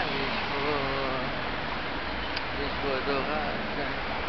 This floor. This was Ohio.